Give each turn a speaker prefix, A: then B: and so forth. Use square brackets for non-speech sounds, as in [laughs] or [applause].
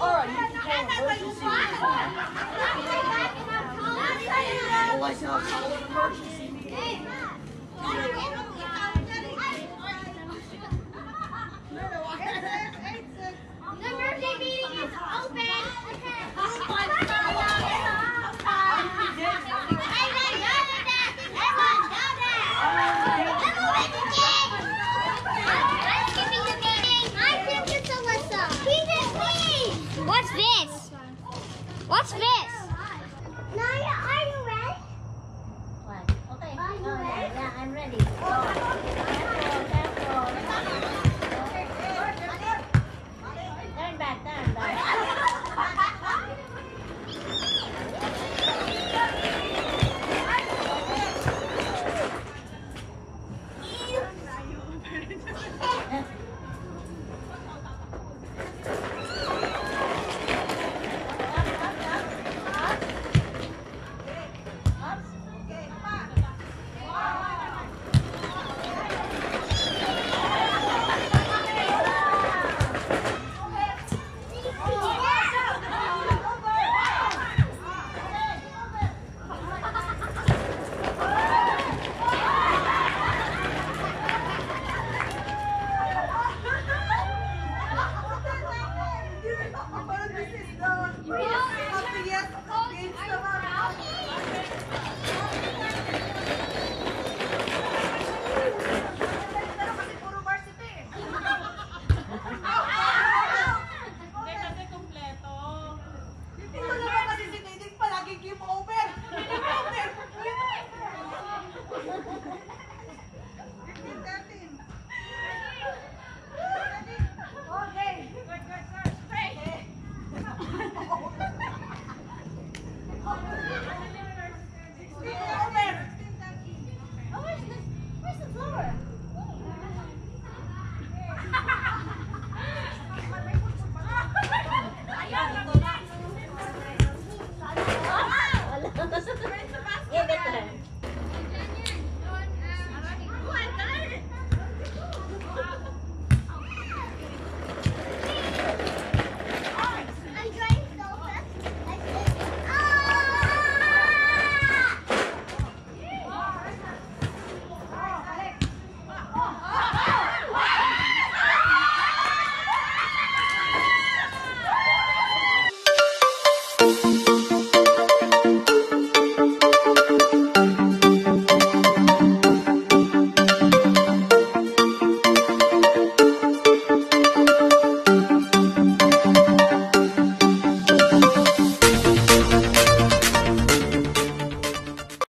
A: You
B: can call emergency.
A: Oh, I said I'll call an
B: emergency
A: What's this? What's this? Naya, are you ready?
B: What? Okay. Are you oh, ready? Yeah, I'm ready. Turn back, turn back. [laughs]